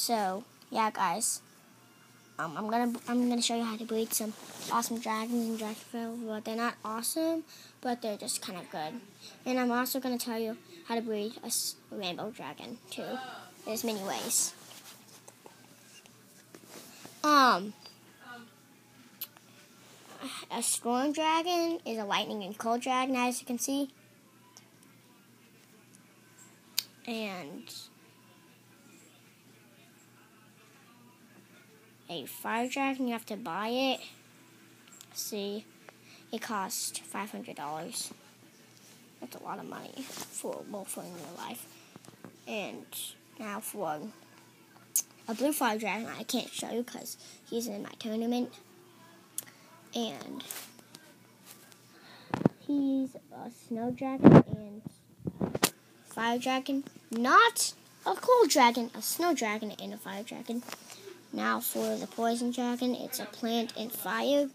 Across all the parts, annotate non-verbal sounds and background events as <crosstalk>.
So yeah, guys. Um, I'm gonna I'm gonna show you how to breed some awesome dragons in Dragonvale. Well, they're not awesome, but they're just kind of good. And I'm also gonna tell you how to breed a rainbow dragon too. There's many ways. Um, a storm dragon is a lightning and cold dragon, as you can see. And a fire dragon, you have to buy it. See, it costs five hundred dollars. That's a lot of money for for in real life. And now for a blue fire dragon, I can't show you because he's in my tournament. And he's a snow dragon and fire dragon. Not a cold dragon, a snow dragon and a fire dragon. Now for the poison dragon, it's a plant and fire.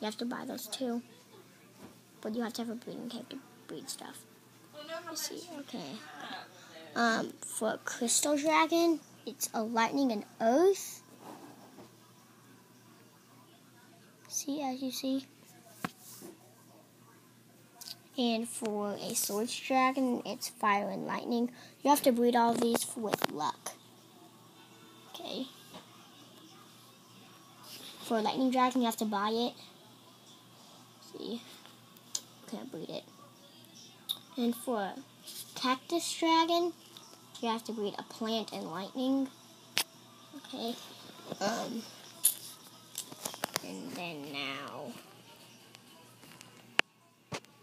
You have to buy those too. But you have to have a breeding cave to breed stuff. I see, okay. Um, for a crystal dragon, it's a lightning and earth. See, as you see. And for a swords dragon, it's fire and lightning. You have to breed all these with luck. Okay. For a lightning dragon, you have to buy it. See, can't breed it. And for a cactus dragon, you have to breed a plant and lightning. Okay. Um. And then now,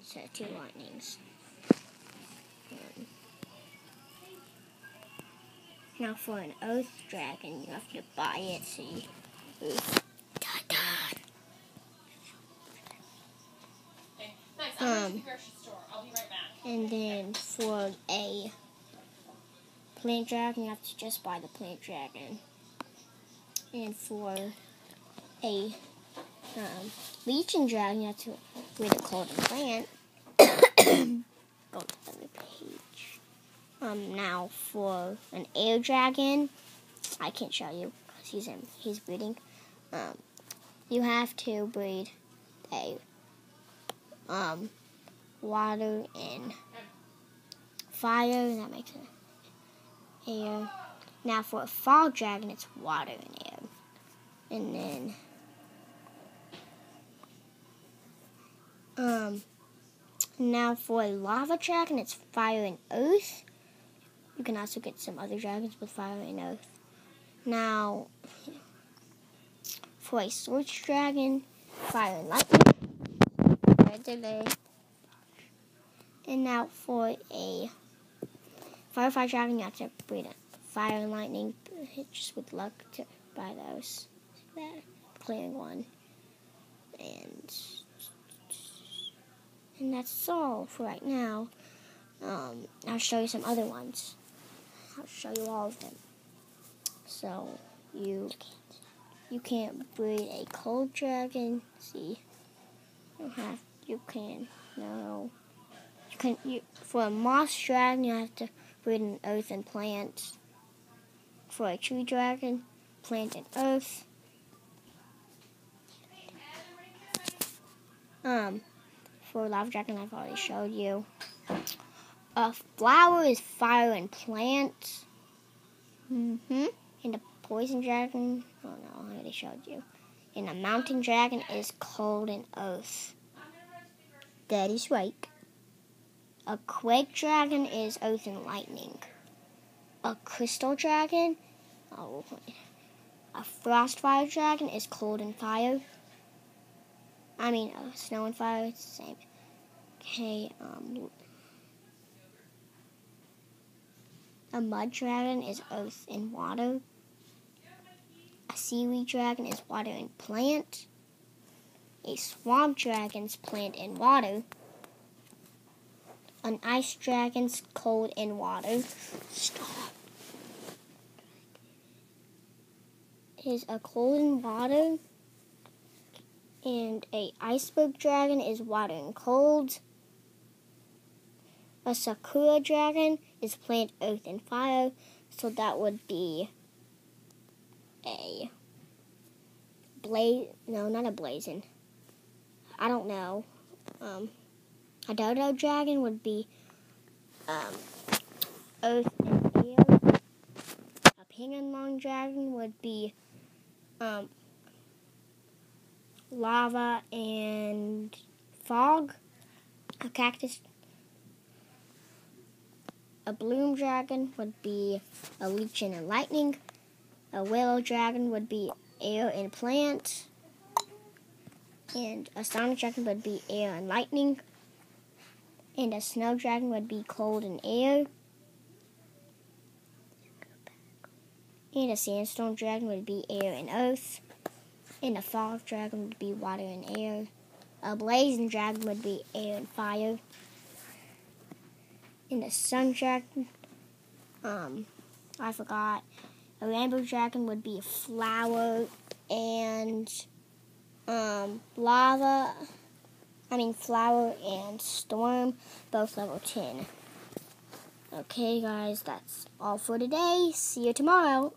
so two lightnings. Um, now for an oath dragon, you have to buy it. See, oath. Um, and then for a plant dragon, you have to just buy the plant dragon. And for a um, leeching dragon, you have to read the cold plant. <coughs> Go to the page. Um, now for an air dragon, I can't show you because he's in, he's breeding. Um, you have to breed a um, water and fire. That makes it air. Now for a fall dragon, it's water and air. And then um, now for a lava dragon, it's fire and earth. You can also get some other dragons with fire and earth. Now, <laughs> for a swords dragon, fire and lightning. And now for a Firefly Dragon, you have to breed a Fire and Lightning, just with luck to buy those. That clearing one. And and that's all for right now. Um, I'll show you some other ones. I'll show you all of them. So you you can't breed a cold dragon. See, you have you can no. You for a moss dragon you have to breed an earth and plant. For a tree dragon, plant and earth. Um, for a lava dragon I've already showed you. A flower is fire and plant. Mm-hmm. And a poison dragon, oh no, I already showed you. And a mountain dragon is cold and earth. That is right. A quake dragon is earth and lightning. A crystal dragon, oh, a frost fire dragon is cold and fire. I mean, uh, snow and fire, it's the same. Okay, um, a mud dragon is earth and water. A seaweed dragon is water and plant. A swamp dragon's plant and water. An ice dragon's cold in water. Stop. Is a cold in water and a iceberg dragon is water and cold. A sakura dragon is plant, earth, and fire, so that would be a blaze. No, not a blazing. I don't know. Um, a dodo dragon would be um, earth and air. A penguin long dragon would be um, lava and fog. A cactus. A bloom dragon would be a lichen and lightning. A willow dragon would be air and plant. And a sonic dragon would be air and lightning. And a snow dragon would be cold and air. And a sandstorm dragon would be air and earth. And a fog dragon would be water and air. A blazing dragon would be air and fire. And a sun dragon, um, I forgot. A rainbow dragon would be a flower and um, lava. I mean, flower and storm, both level 10. Okay, guys, that's all for today. See you tomorrow.